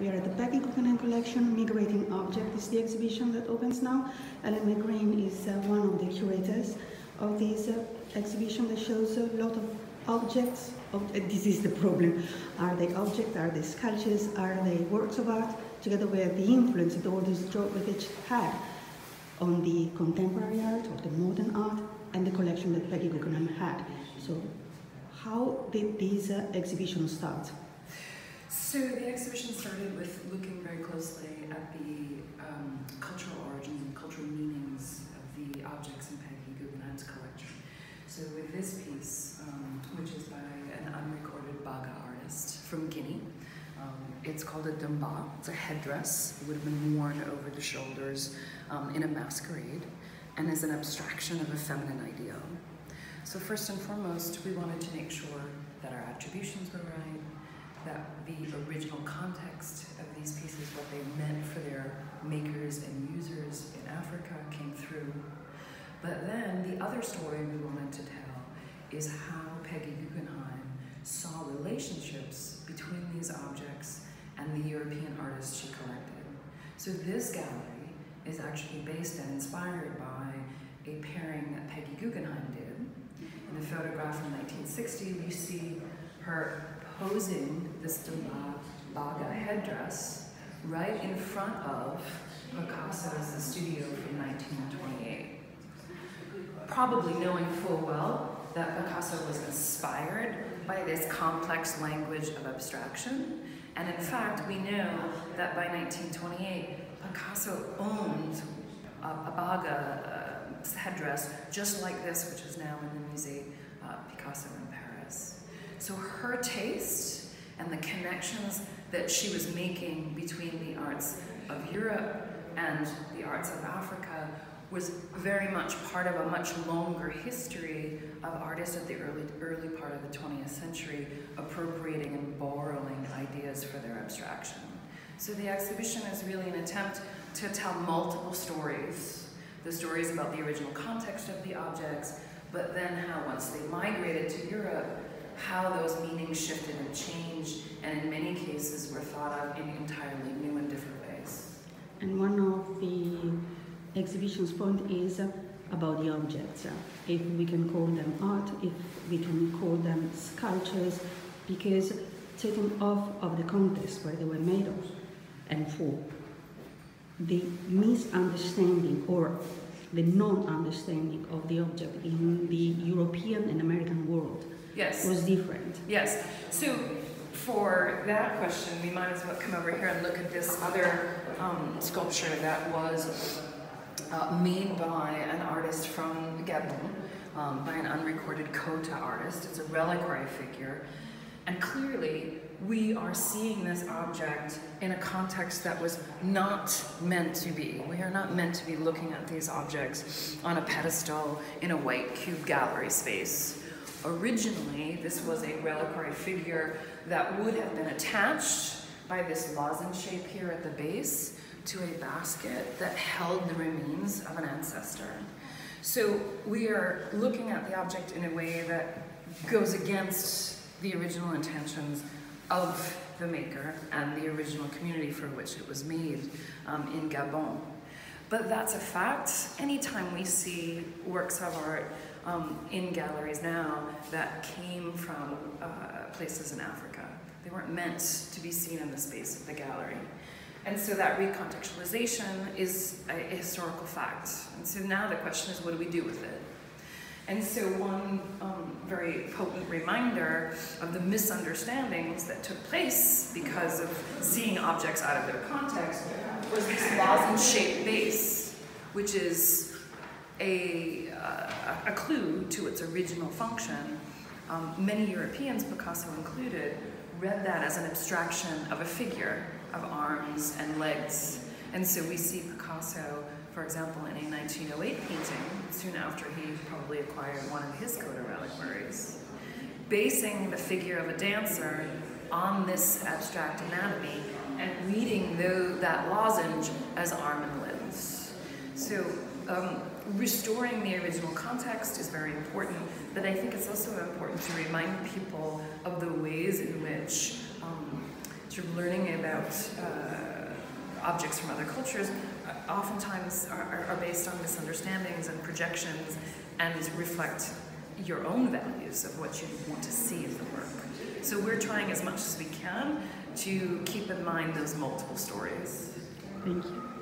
We are at the Peggy Guggenheim Collection. Migrating Object is the exhibition that opens now. Ellen McBreen is uh, one of the curators of this uh, exhibition that shows a lot of objects. Of, uh, this is the problem. Are they objects? Are they sculptures? Are they works of art? Together with the influence that all these Jovovich had on the contemporary art or the modern art and the collection that Peggy Guggenheim had. So how did this uh, exhibition start? So started with looking very closely at the um, cultural origins and cultural meanings of the objects in Peggy Guggenheim's collection. So with this piece, um, which is by an unrecorded Baga artist from Guinea, um, it's called a D'mba. It's a headdress. It would have been worn over the shoulders um, in a masquerade and is an abstraction of a feminine ideal. So first and foremost, we wanted to make sure that our attributions were right, that the original context of these pieces, what they meant for their makers and users in Africa came through. But then the other story we wanted to tell is how Peggy Guggenheim saw relationships between these objects and the European artists she collected. So this gallery is actually based and inspired by a pairing that Peggy Guggenheim did. In the photograph from 1960, you see her posing this Baga headdress right in front of Picasso's Studio from 1928. Probably knowing full well that Picasso was inspired by this complex language of abstraction. And in fact, we know that by 1928, Picasso owned a, a Baga uh, headdress just like this, which is now in the Musée uh, Picasso in Paris. So her taste and the connections that she was making between the arts of Europe and the arts of Africa was very much part of a much longer history of artists at the early, early part of the 20th century appropriating and borrowing ideas for their abstraction. So the exhibition is really an attempt to tell multiple stories. The stories about the original context of the objects, but then how once they migrated to Europe, how those meanings shifted and changed, and in many cases were thought of in entirely new and different ways. And one of the exhibition's point is about the objects. If we can call them art, if we can call them sculptures, because taken off of the context where they were made of and for, the misunderstanding or the non-understanding of the object in the European and American world yes. was different. Yes. So for that question, we might as well come over here and look at this other um, sculpture that was uh, made by an artist from Gabon, um, by an unrecorded Kota artist. It's a reliquary figure. And clearly, we are seeing this object in a context that was not meant to be. We are not meant to be looking at these objects on a pedestal in a white cube gallery space. Originally, this was a reliquary figure that would have been attached by this lozenge shape here at the base to a basket that held the remains of an ancestor. So we are looking at the object in a way that goes against the original intentions of the maker and the original community for which it was made um, in Gabon. But that's a fact. Anytime we see works of art um, in galleries now that came from uh, places in Africa, they weren't meant to be seen in the space of the gallery. And so that recontextualization is a historical fact. And so now the question is, what do we do with it? And so one um, very potent reminder of the misunderstandings that took place because of seeing objects out of their context was this lozenge-shaped base, which is a, uh, a clue to its original function. Um, many Europeans, Picasso included, read that as an abstraction of a figure of arms and legs. And so we see Picasso, for example, in a 1908 painting, soon after he probably acquired one of his Kota reliquaries, basing the figure of a dancer on this abstract anatomy and reading the, that lozenge as arm and limbs. So um, restoring the original context is very important, but I think it's also important to remind people of the ways in which um, sort of learning about uh, objects from other cultures uh, oftentimes are, are, are based on misunderstandings and projections and reflect your own values of what you want to see in the work. So we're trying as much as we can to keep in mind those multiple stories. Thank you.